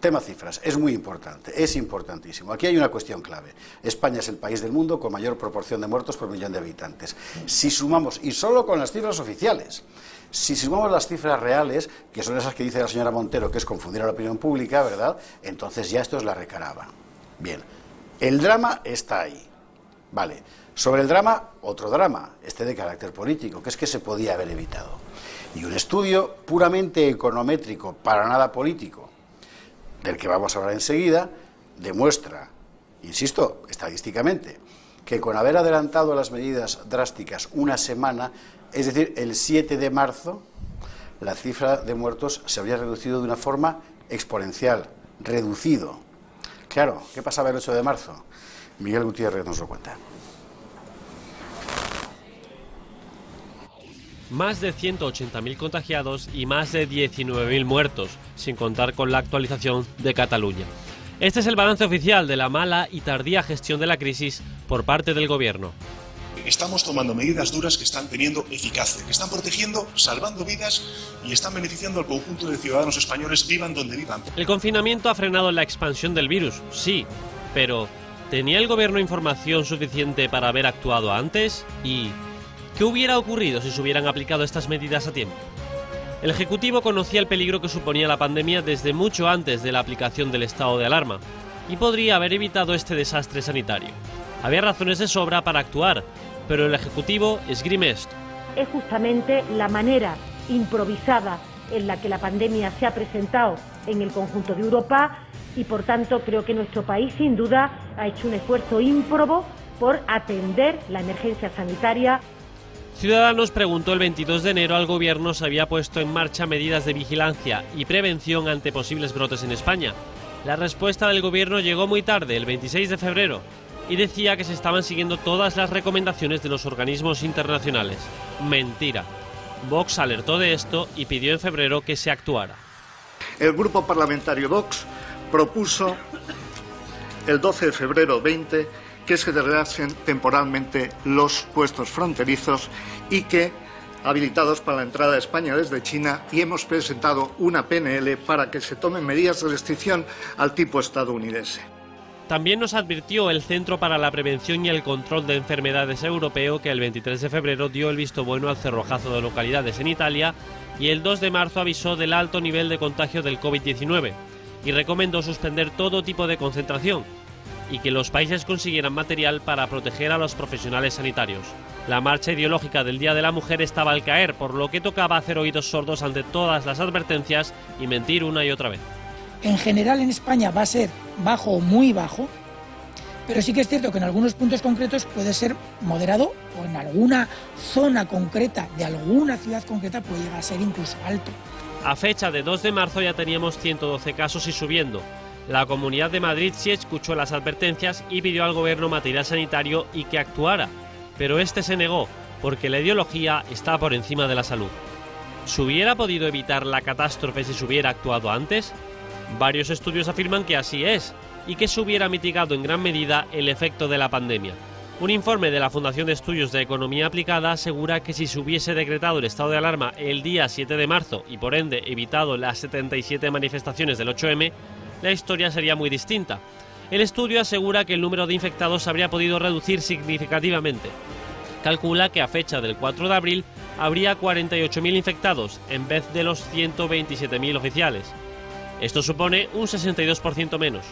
Tema cifras, es muy importante, es importantísimo. Aquí hay una cuestión clave. España es el país del mundo con mayor proporción de muertos por millón de habitantes. Si sumamos, y solo con las cifras oficiales, si sumamos las cifras reales, que son esas que dice la señora Montero, que es confundir a la opinión pública, ¿verdad? Entonces ya esto es la recaraba. Bien, el drama está ahí. Vale. Sobre el drama, otro drama, este de carácter político, que es que se podía haber evitado. Y un estudio puramente econométrico, para nada político, del que vamos a hablar enseguida, demuestra, insisto, estadísticamente, que con haber adelantado las medidas drásticas una semana, es decir, el 7 de marzo, la cifra de muertos se habría reducido de una forma exponencial, reducido. Claro, ¿qué pasaba el 8 de marzo? Miguel Gutiérrez nos lo cuenta. Más de 180.000 contagiados y más de 19.000 muertos, sin contar con la actualización de Cataluña. Este es el balance oficial de la mala y tardía gestión de la crisis por parte del Gobierno. Estamos tomando medidas duras que están teniendo eficacia, que están protegiendo, salvando vidas y están beneficiando al conjunto de ciudadanos españoles, vivan donde vivan. El confinamiento ha frenado la expansión del virus, sí, pero ¿tenía el Gobierno información suficiente para haber actuado antes? ¿Y ¿Qué hubiera ocurrido si se hubieran aplicado estas medidas a tiempo? El Ejecutivo conocía el peligro que suponía la pandemia desde mucho antes de la aplicación del estado de alarma y podría haber evitado este desastre sanitario. Había razones de sobra para actuar, pero el Ejecutivo esgrime esto. Es justamente la manera improvisada en la que la pandemia se ha presentado en el conjunto de Europa y por tanto creo que nuestro país sin duda ha hecho un esfuerzo ímprobo por atender la emergencia sanitaria Ciudadanos preguntó el 22 de enero al gobierno si había puesto en marcha medidas de vigilancia y prevención ante posibles brotes en España. La respuesta del gobierno llegó muy tarde, el 26 de febrero, y decía que se estaban siguiendo todas las recomendaciones de los organismos internacionales. Mentira. Vox alertó de esto y pidió en febrero que se actuara. El grupo parlamentario Vox propuso el 12 de febrero 20 que se derrasen temporalmente los puestos fronterizos y que habilitados para la entrada de España desde China y hemos presentado una PNL para que se tomen medidas de restricción al tipo estadounidense. También nos advirtió el Centro para la Prevención y el Control de Enfermedades Europeo que el 23 de febrero dio el visto bueno al cerrojazo de localidades en Italia y el 2 de marzo avisó del alto nivel de contagio del COVID-19 y recomendó suspender todo tipo de concentración, y que los países consiguieran material para proteger a los profesionales sanitarios. La marcha ideológica del Día de la Mujer estaba al caer, por lo que tocaba hacer oídos sordos ante todas las advertencias y mentir una y otra vez. En general en España va a ser bajo o muy bajo, pero sí que es cierto que en algunos puntos concretos puede ser moderado o en alguna zona concreta de alguna ciudad concreta puede llegar a ser incluso alto. A fecha de 2 de marzo ya teníamos 112 casos y subiendo. La Comunidad de Madrid sí escuchó las advertencias y pidió al gobierno material sanitario y que actuara, pero este se negó porque la ideología está por encima de la salud. ¿Se hubiera podido evitar la catástrofe si se hubiera actuado antes? Varios estudios afirman que así es y que se hubiera mitigado en gran medida el efecto de la pandemia. Un informe de la Fundación de Estudios de Economía Aplicada asegura que si se hubiese decretado el estado de alarma el día 7 de marzo y por ende evitado las 77 manifestaciones del 8M, la historia sería muy distinta. El estudio asegura que el número de infectados habría podido reducir significativamente. Calcula que a fecha del 4 de abril habría 48.000 infectados en vez de los 127.000 oficiales. Esto supone un 62% menos.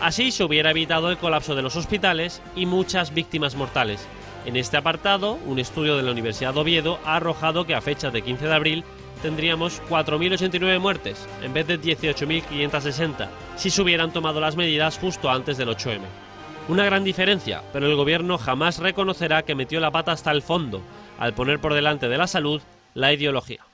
Así se hubiera evitado el colapso de los hospitales y muchas víctimas mortales. En este apartado, un estudio de la Universidad de Oviedo ha arrojado que a fecha de 15 de abril tendríamos 4.089 muertes en vez de 18.560 si se hubieran tomado las medidas justo antes del 8M. Una gran diferencia, pero el gobierno jamás reconocerá que metió la pata hasta el fondo al poner por delante de la salud la ideología.